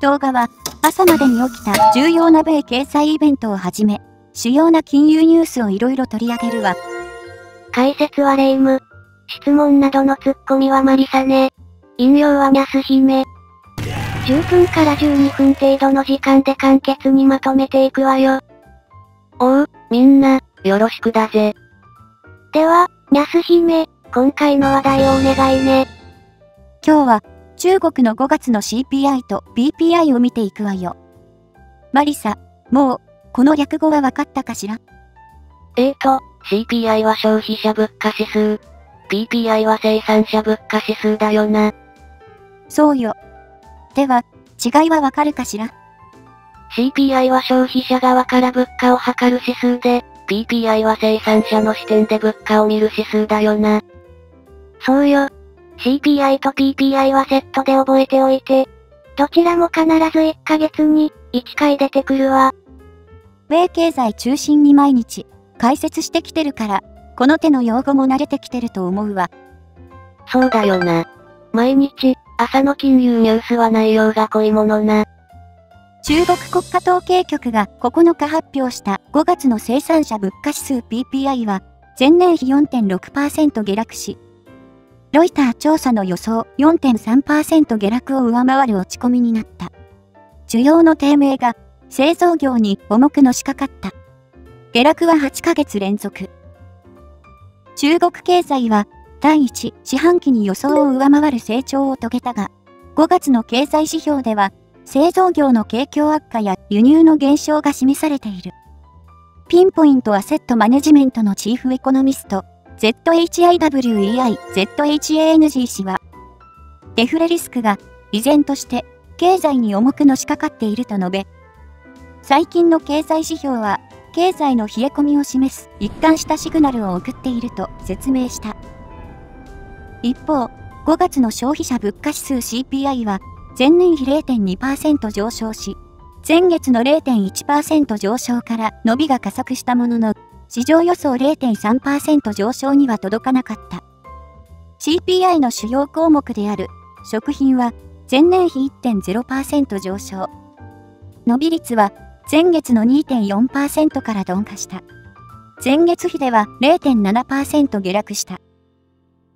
動画は、朝までに起きた重要な米経済イベントをはじめ、主要な金融ニュースをいろいろ取り上げるわ。解説はレイム。質問などのツッコミはマリサね。引用はニャス姫。10分から12分程度の時間で簡潔にまとめていくわよ。おう、みんな、よろしくだぜ。では、ニャス姫、今回の話題をお願いね。今日は、中国の5月の CPI と PPI を見ていくわよ。マリサ、もう、この略語は分かったかしら？えーと、CPI は消費者物価指数。PPI は生産者物価指数だよな。そうよ。では、違いはわかるかしら ?CPI は消費者側から物価を測る指数で、PPI は生産者の視点で物価を見る指数だよな。そうよ。CPI と PPI はセットで覚えておいて。どちらも必ず1ヶ月に、1回出てくるわ。米経済中心に毎日、解説してきてるから、この手の用語も慣れてきてると思うわ。そうだよな。毎日、朝の金融ニュースは内容が濃いものな。中国国家統計局が9日発表した5月の生産者物価指数 PPI は前年比4.6%下落し、ロイター調査の予想4.3%下落を上回る落ち込みになった。需要の低迷が製造業に重くのしかかった。下落は8ヶ月連続。中国経済は第1四半期に予想を上回る成長を遂げたが、5月の経済指標では、製造業の景況悪化や輸入の減少が示されている。ピンポイントアセットマネジメントのチーフエコノミスト、ZHIWEI、ZHANG 氏は、デフレリスクが依然として経済に重くのしかかっていると述べ、最近の経済指標は経済の冷え込みを示す一貫したシグナルを送っていると説明した。一方、5月の消費者物価指数 CPI は前年比0.2%上昇し、前月の0.1%上昇から伸びが加速したものの、市場予想0.3%上昇には届かなかった。CPI の主要項目である食品は前年比1.0%上昇。伸び率は前月の2.4%から鈍化した。前月比では0.7%下落した。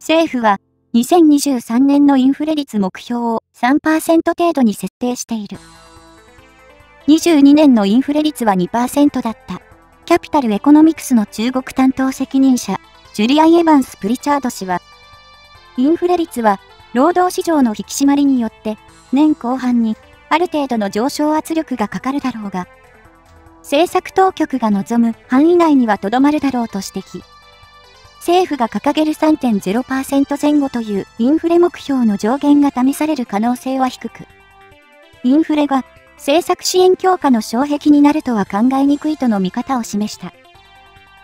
政府は2023年のインフレ率目標を3%程度に設定している。22年のインフレ率は2%だった。キャピタルエコノミクスの中国担当責任者、ジュリアン・エヴァンス・プリチャード氏は、インフレ率は労働市場の引き締まりによって年後半にある程度の上昇圧力がかかるだろうが、政策当局が望む範囲内にはとどまるだろうと指摘。政府が掲げる3.0%前後というインフレ目標の上限が試される可能性は低く、インフレが政策支援強化の障壁になるとは考えにくいとの見方を示した。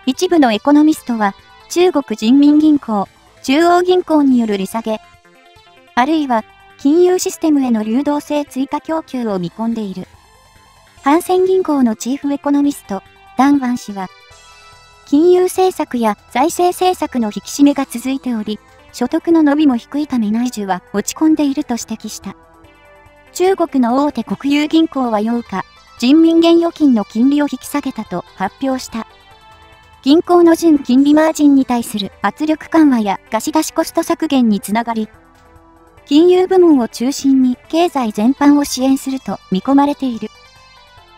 一部のエコノミストは、中国人民銀行、中央銀行による利下げ、あるいは金融システムへの流動性追加供給を見込んでいる。ハンセン銀行のチーフエコノミスト、ダンワン氏は、金融政策や財政政策の引き締めが続いており、所得の伸びも低いため内需は落ち込んでいると指摘した。中国の大手国有銀行は8日、人民元預金の金利を引き下げたと発表した。銀行の純金利マージンに対する圧力緩和や貸し出しコスト削減につながり、金融部門を中心に経済全般を支援すると見込まれている。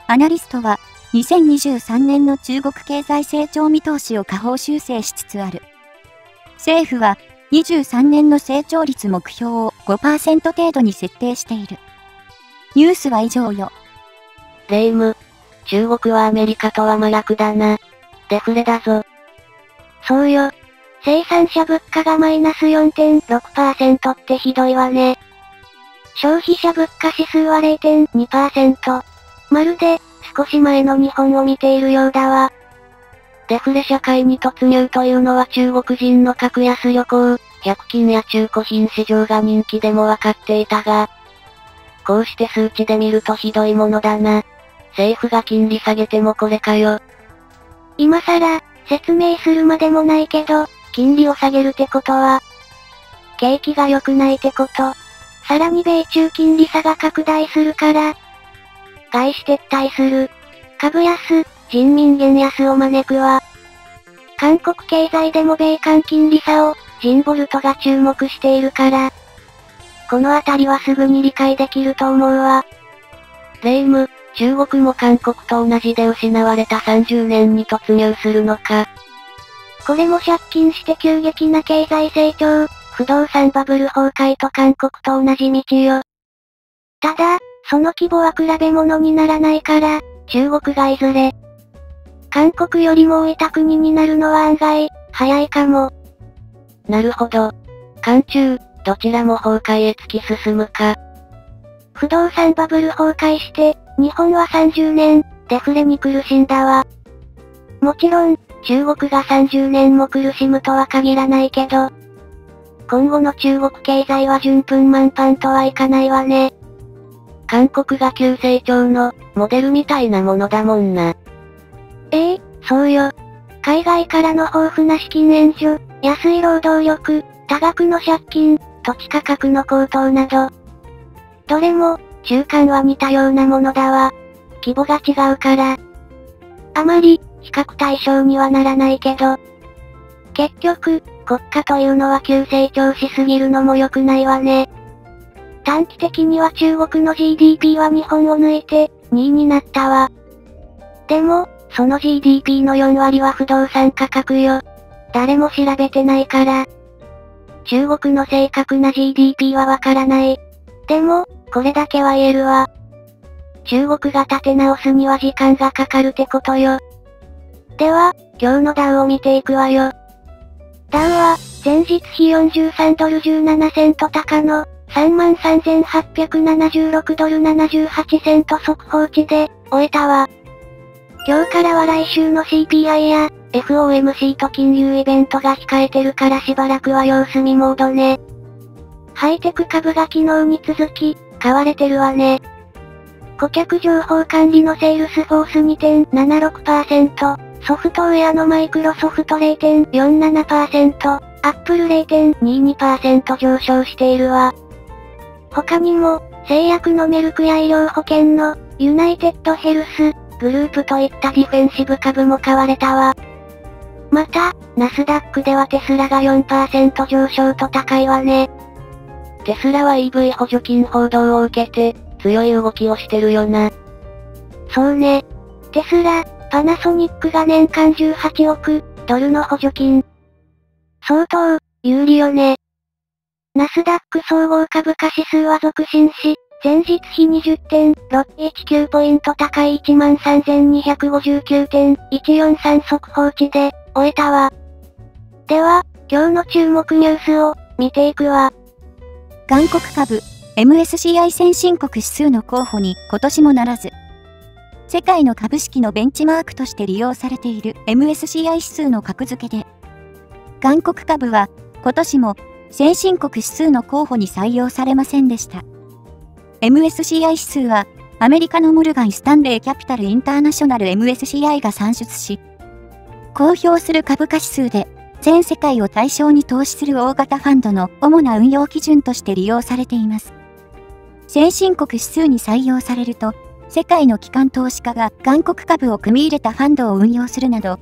アナリストは、2023年の中国経済成長見通しを下方修正しつつある。政府は、23年の成長率目標を5%程度に設定している。ニュースは以上よ。レイム。中国はアメリカとは真逆だな。デフレだぞ。そうよ。生産者物価がマイナス4.6%ってひどいわね。消費者物価指数は0.2%。まるで、少し前の日本を見ているようだわ。デフレ社会に突入というのは中国人の格安旅行、百均や中古品市場が人気でもわかっていたが、こうして数値で見るとひどいものだな。政府が金利下げてもこれかよ。今更、説明するまでもないけど、金利を下げるってことは、景気が良くないってこと。さらに米中金利差が拡大するから、外資撤退する。株安、人民元安を招くわ。韓国経済でも米韓金利差を、ジンボルトが注目しているから、このあたりはすぐに理解できると思うわ。レイム、中国も韓国と同じで失われた30年に突入するのか。これも借金して急激な経済成長、不動産バブル崩壊と韓国と同じ道よ。ただ、その規模は比べ物にならないから、中国がいずれ。韓国よりも多いた国になるのは案外、早いかも。なるほど。韓中、どちらも崩壊へ突き進むか。不動産バブル崩壊して、日本は30年、デフレに苦しんだわ。もちろん、中国が30年も苦しむとは限らないけど、今後の中国経済は順風満帆とはいかないわね。韓国が急成長の、モデルみたいなものだもんな。ええそうよ。海外からの豊富な資金援助、安い労働力、多額の借金、土地価格の高騰など。どれも、中間は似たようなものだわ。規模が違うから。あまり、比較対象にはならないけど。結局、国家というのは急成長しすぎるのも良くないわね。短期的には中国の GDP は日本を抜いて、2位になったわ。でも、その GDP の4割は不動産価格よ。誰も調べてないから。中国の正確な GDP はわからない。でも、これだけは言えるわ。中国が立て直すには時間がかかるってことよ。では、今日のダウを見ていくわよ。ダウは、前日比43ドル17セント高の、33,876ドル78セント速報値で、終えたわ。今日からは来週の CPI や、FOMC と金融イベントが控えてるからしばらくは様子見モードね。ハイテク株が昨日に続き、買われてるわね。顧客情報管理のセールスフォース2.76%、ソフトウェアのマイクロソフト0.47%、アップル0.22%上昇しているわ。他にも、製薬のメルクや医療保険の、ユナイテッドヘルス、グループといったディフェンシブ株も買われたわ。また、ナスダックではテスラが4%上昇と高いわね。テスラは EV 補助金報道を受けて、強い動きをしてるよな。そうね。テスラ、パナソニックが年間18億ドルの補助金。相当、有利よね。ナスダック総合株価指数は続伸し、前日比20.619ポイント高い13,259.143速報値で、終えたわ。では、今日の注目ニュースを、見ていくわ。韓国株、MSCI 先進国指数の候補に今年もならず。世界の株式のベンチマークとして利用されている MSCI 指数の格付けで、韓国株は今年も先進国指数の候補に採用されませんでした。MSCI 指数はアメリカのモルガン・スタンレー・キャピタル・インターナショナル MSCI が算出し、公表する株価指数で全世界を対象に投資する大型ファンドの主な運用基準として利用されています。先進国指数に採用されると、世界の機関投資家が韓国株を組み入れたファンドを運用するなど、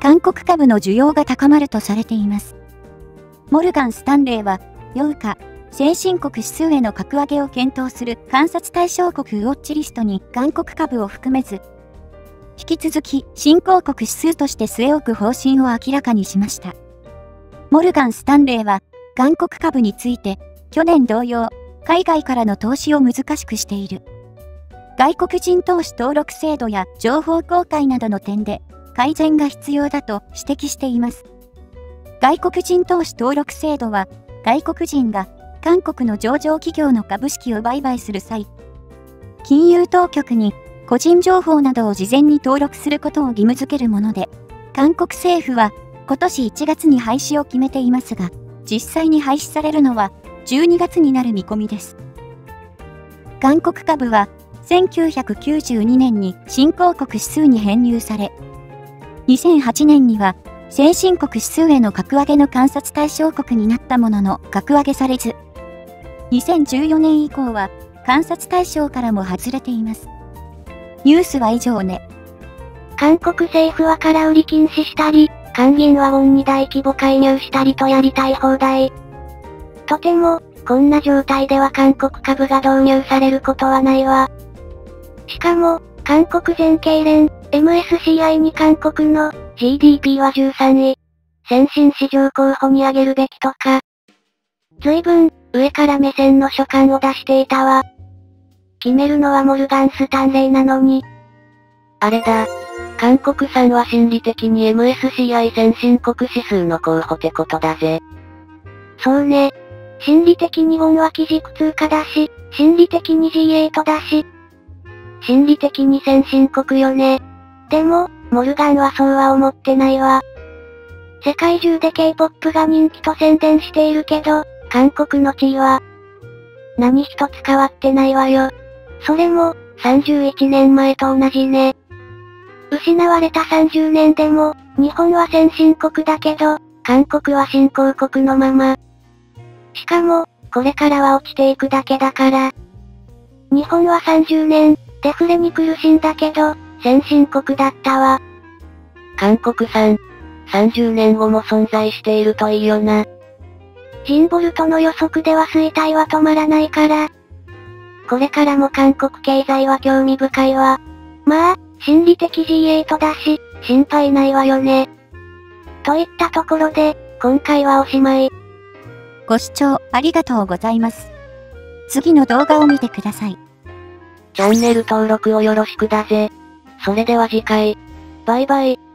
韓国株の需要が高まるとされています。モルガン・スタンレーは、8日、先進国指数への格上げを検討する観察対象国ウォッチリストに韓国株を含めず、引き続き新興国指数として据え置く方針を明らかにしました。モルガン・スタンレーは、韓国株について、去年同様、海外からの投資を難しくしている。外国人投資登録制度や情報公開などの点で、改善が必要だと指摘しています。外国人投資登録制度は、外国人が韓国の上場企業の株式を売買する際、金融当局に個人情報などを事前に登録することを義務付けるもので、韓国政府は今年1月に廃止を決めていますが、実際に廃止されるのは12月になる見込みです。韓国株は1992年に新興国指数に編入され、2008年には先進国指数への格上げの観察対象国になったものの格上げされず、2014年以降は観察対象からも外れています。ニュースは以上ね。韓国政府は空売り禁止したり、官銀ワゴンに大規模介入したりとやりたい放題。とても、こんな状態では韓国株が導入されることはないわ。しかも、韓国全経連、MSCI に韓国の GDP は13位。先進市場候補に挙げるべきとか。随分、上から目線の書簡を出していたわ。決めるのはモルガン・スタンレイなのに。あれだ。韓国産は心理的に MSCI 先進国指数の候補ってことだぜ。そうね。心理的にウォンは基軸通貨だし、心理的に G8 だし、心理的に先進国よね。でも、モルガンはそうは思ってないわ。世界中で K-POP が人気と宣伝しているけど、韓国の地位は、何一つ変わってないわよ。それも、31年前と同じね。失われた30年でも、日本は先進国だけど、韓国は新興国のまま。しかも、これからは落ちていくだけだから。日本は30年、デフレに苦しんだけど、先進国だったわ。韓国産、30年後も存在しているといいよな。ジンボルトの予測では衰退は止まらないから。これからも韓国経済は興味深いわ。まあ、心理的 G8 だし、心配ないわよね。といったところで、今回はおしまい。ご視聴ありがとうございます。次の動画を見てください。チャンネル登録をよろしくだぜ。それでは次回。バイバイ。